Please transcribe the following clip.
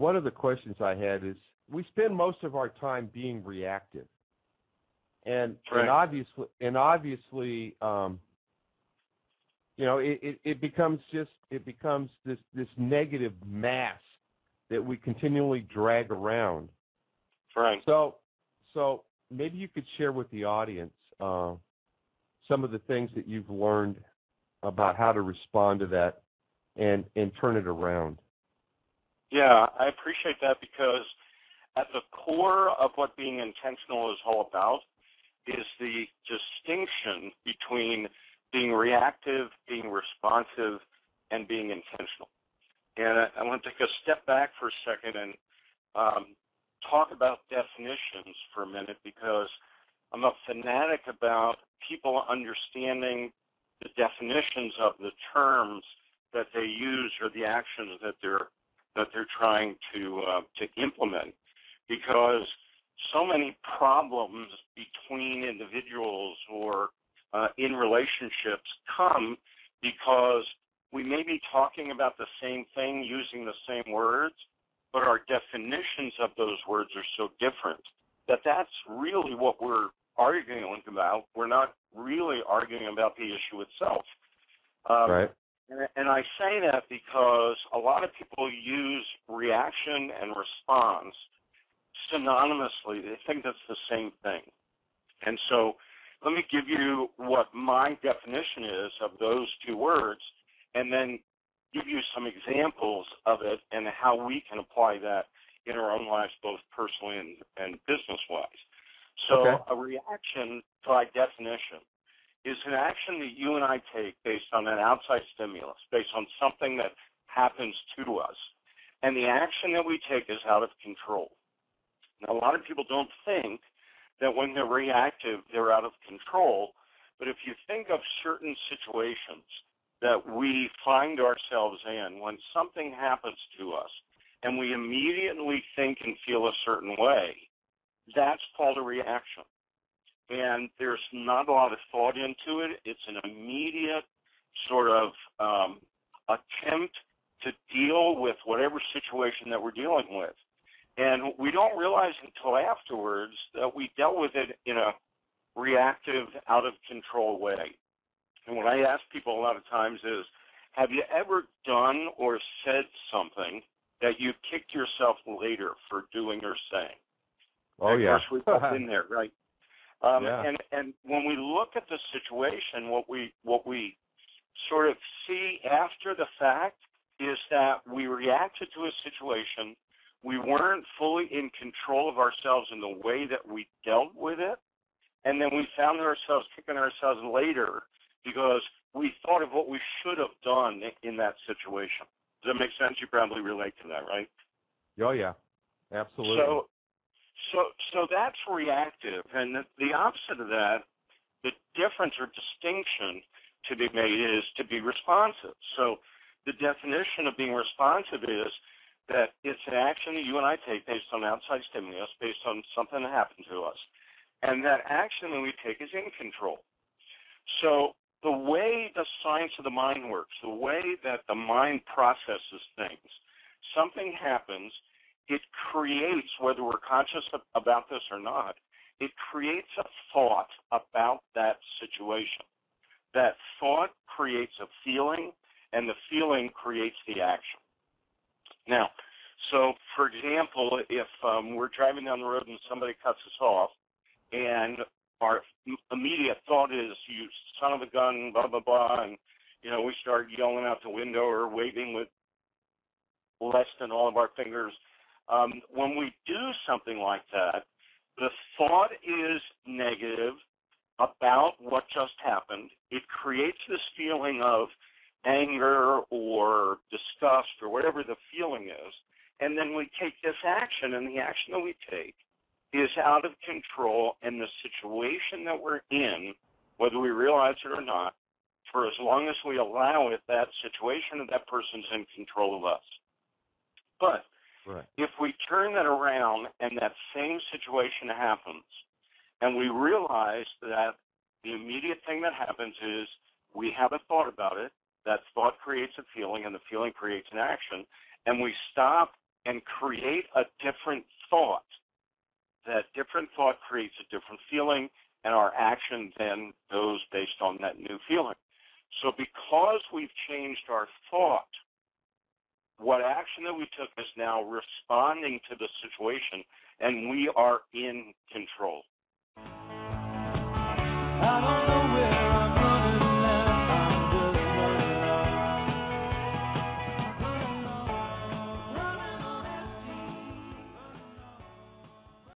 one of the questions I had is we spend most of our time being reactive, and right. and obviously and obviously um, you know it, it, it becomes just it becomes this this negative mass that we continually drag around. Right. So so maybe you could share with the audience uh, some of the things that you've learned about how to respond to that and and turn it around. Yeah, I appreciate that because at the core of what being intentional is all about is the distinction between being reactive, being responsive, and being intentional. And I, I want to take a step back for a second and um, talk about definitions for a minute because I'm a fanatic about people understanding the definitions of the terms that they use or the actions that they're that they're trying to uh, to implement because so many problems between individuals or uh, in relationships come because we may be talking about the same thing using the same words, but our definitions of those words are so different that that's really what we're arguing about. We're not really arguing about the issue itself. Um, right. And, and I say that because a lot of people use reaction and response synonymously. They think that's the same thing. And so let me give you what my definition is of those two words and then give you some examples of it and how we can apply that in our own lives, both personally and, and business wise. So, okay. a reaction, by definition, is an action that you and I take based on an outside stimulus, based on something that happens to us. And the action that we take is out of control. Now, a lot of people don't think that when they're reactive, they're out of control. But if you think of certain situations that we find ourselves in when something happens to us and we immediately think and feel a certain way, that's called a reaction. And there's not a lot of thought into it. It's an immediate sort of um, attempt to deal with whatever situation that we're dealing with. And we don't realize until afterwards that we dealt with it in a reactive, out of control way. And what I ask people a lot of times is, have you ever done or said something that you kicked yourself later for doing or saying? Oh yeah, we've all been there, right? Um, yeah. And and when we look at the situation, what we what we sort of see after the fact is that we reacted to a situation, we weren't fully in control of ourselves in the way that we dealt with it, and then we found ourselves kicking ourselves later because we thought of what we should have done in that situation. Does that make sense? You probably relate to that, right? Oh yeah, absolutely. So, so, so that's reactive, and the, the opposite of that, the difference or distinction to be made is to be responsive. So, the definition of being responsive is that it's an action that you and I take based on outside stimulus, based on something that happened to us, and that action that we take is in control. So the way the science of the mind works, the way that the mind processes things, something happens, it creates, whether we're conscious of, about this or not, it creates a thought about that situation. That thought creates a feeling, and the feeling creates the action. Now, so for example, if um, we're driving down the road and somebody cuts us off, and our immediate thought is, "You son of a gun," blah blah blah, and you know we start yelling out the window or waving with less than all of our fingers. Um, when we do something like that, the thought is negative about what just happened. It creates this feeling of anger or disgust or whatever the feeling is. And then we take this action, and the action that we take is out of control, and the situation that we're in, whether we realize it or not, for as long as we allow it, that situation and that person's in control of us. But right. if we turn that around and that same situation happens, and we realize that the immediate thing that happens is we have a thought about it, that thought creates a feeling, and the feeling creates an action, and we stop and create a different thought. That different thought creates a different feeling, and our action then goes based on that new feeling. So, because we've changed our thought, what action that we took is now responding to the situation, and we are in control.